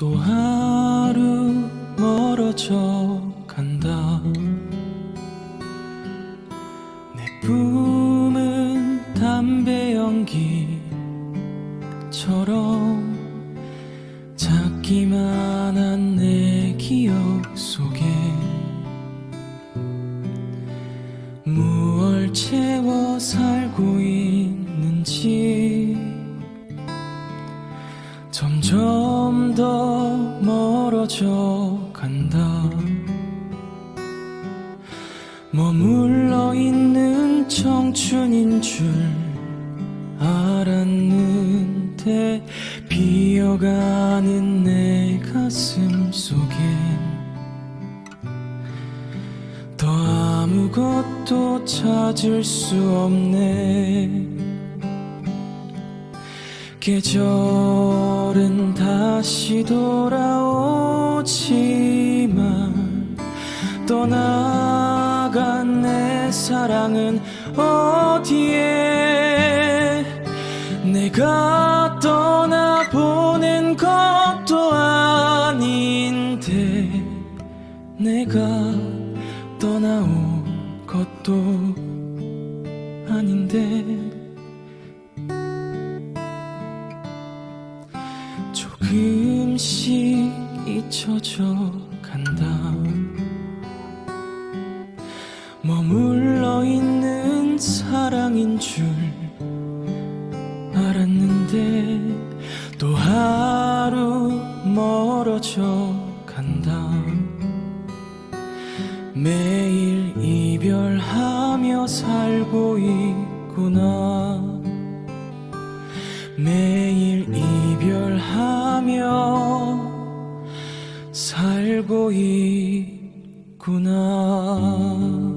또 하루 멀어져 간다. 내 품은 담배 연기처럼 작기만 한 내 기억 속에 무얼 채워 살고 있는지 점점 더 멀어져 간다. 머물러 있는 청춘인 줄 알았는데 비어가는 내 가슴 속엔 더 아무것도 찾을 수 없네 계절은 다시 돌아오지만 떠나간 내 사랑은 어디에? 내가 떠나보낸 것도 아닌데 내가 떠나온 것도 아닌데 조금씩 잊혀져 간다. 머물러 있는 사랑인 줄 알았는데 또 하루 멀어져 간다. 매일 이별하며 살고 있 살고 있구나